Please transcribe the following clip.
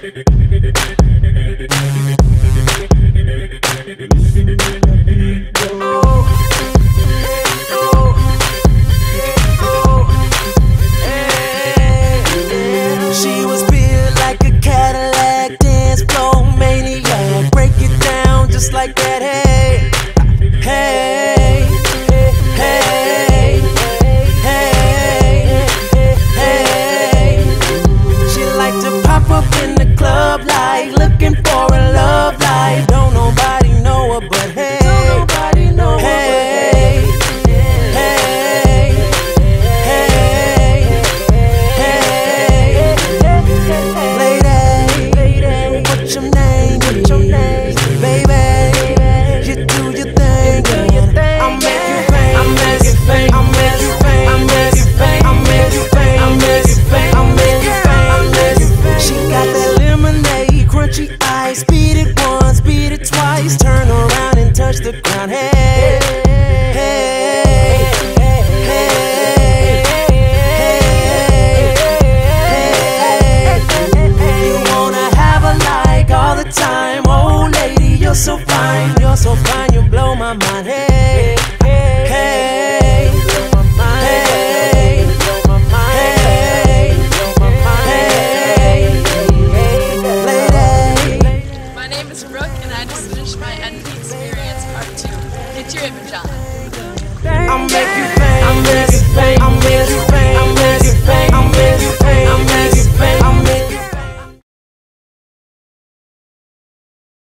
She was built like a Cadillac, like twice. Turn around and touch the ground. Hey, hey, hey, hey, hey. You wanna have a like all the time, oh lady, you're so fine, you're so fine, you blow my mind. Hey, I and the experience part two. Get your image on. I'll make you famous. I'll make you famous.